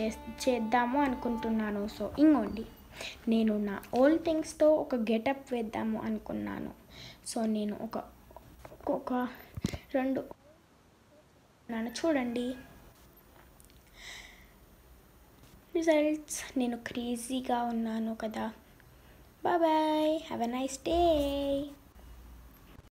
చేద్దాము అనుకుంటున్నాను. సో ఇంకోండి నేను నా ఓల్డ్ థింగ్స్తో ఒక గెటప్ వేద్దాము అనుకున్నాను. సో నేను ఒక ఒక రెండు నన్ను చూడండి. రిజల్ట్స్. నేను క్రేజీగా ఉన్నాను కదా. Bye bye. Have a nice day.